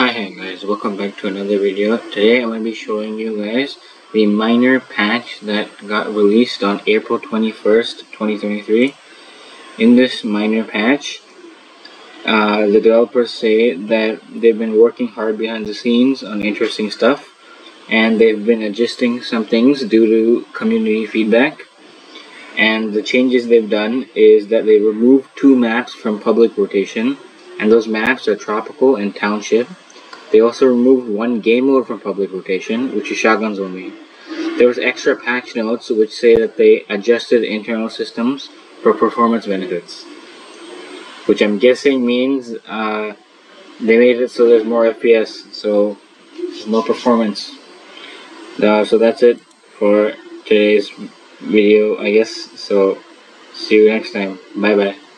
Hi guys, welcome back to another video. Today I'm going to be showing you guys the minor patch that got released on April 21st, 2023. In this minor patch, uh, the developers say that they've been working hard behind the scenes on interesting stuff and they've been adjusting some things due to community feedback. And the changes they've done is that they removed two maps from public rotation and those maps are Tropical and Township. They also removed one game mode from public rotation, which is Shotguns only. There was extra patch notes which say that they adjusted internal systems for performance benefits. Which I'm guessing means uh, they made it so there's more FPS, so more performance. Uh, so that's it for today's video, I guess. So see you next time. Bye bye.